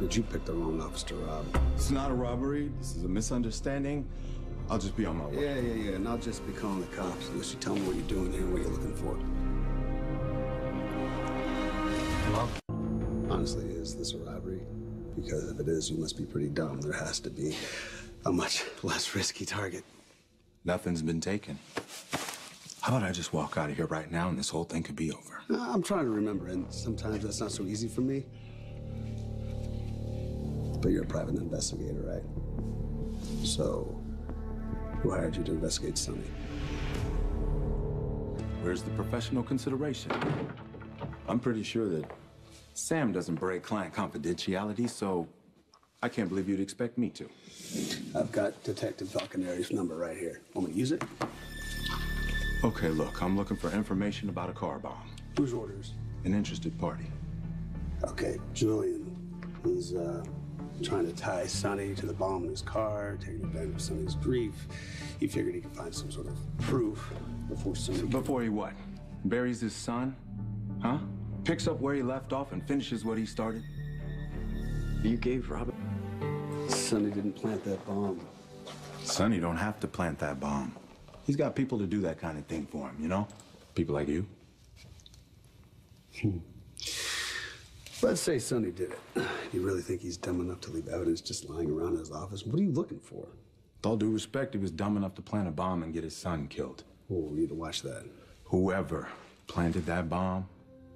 that you pick the wrong office to rob. It's not a robbery. This is a misunderstanding. I'll just be on my way. Yeah, yeah, yeah. And I'll just be calling the cops unless you tell me what you're doing here and what you're looking for. Hello? Honestly, is this a robbery? Because if it is, you must be pretty dumb. There has to be a much less risky target. Nothing's been taken. How about I just walk out of here right now and this whole thing could be over? Uh, I'm trying to remember, and sometimes that's not so easy for me. But you're a private investigator, right? So, who hired you to investigate Sonny? Where's the professional consideration? I'm pretty sure that Sam doesn't break client confidentiality, so I can't believe you'd expect me to. I've got Detective Falconeri's number right here. Want me to use it? Okay, look, I'm looking for information about a car bomb. Whose orders? An interested party. Okay, Julian. He's uh, trying to tie Sonny to the bomb in his car, taking advantage of Sonny's grief. He figured he could find some sort of proof before Sonny. Before he what? Buries his son? Huh? Picks up where he left off and finishes what he started? You gave Robin. Sonny didn't plant that bomb. Sonny don't have to plant that bomb. He's got people to do that kind of thing for him, you know? People like you. Hmm. Let's say Sonny did it. You really think he's dumb enough to leave evidence just lying around in his office? What are you looking for? With all due respect, he was dumb enough to plant a bomb and get his son killed. Oh, we need to watch that. Whoever planted that bomb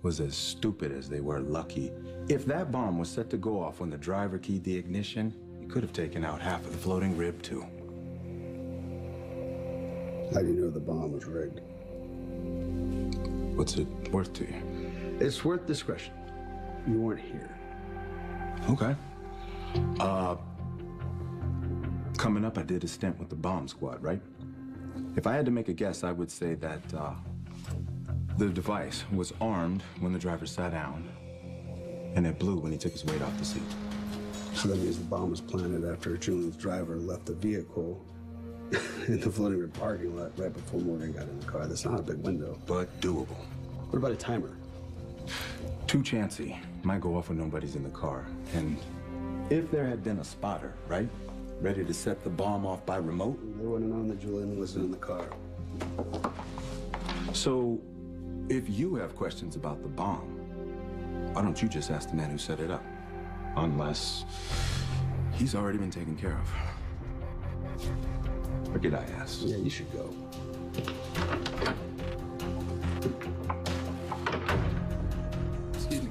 was as stupid as they were lucky. If that bomb was set to go off when the driver keyed the ignition, he could have taken out half of the floating rib, too. How do you know the bomb was rigged? What's it worth to you? It's worth discretion. You weren't here. Okay. Uh, coming up, I did a stint with the bomb squad, right? If I had to make a guess, I would say that uh, the device was armed when the driver sat down, and it blew when he took his weight off the seat. So that means the bomb was planted after Julian's driver left the vehicle in the floating rib parking lot right before Morgan got in the car. That's not a big window. But doable. What about a timer? Too chancy. Might go off when nobody's in the car. And if there had been a spotter, right? Ready to set the bomb off by remote? They wouldn't have known that Julian wasn't in the car. So, if you have questions about the bomb, why don't you just ask the man who set it up? Unless he's already been taken care of. Or did I ask? Yeah, you should go.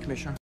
Commissioner.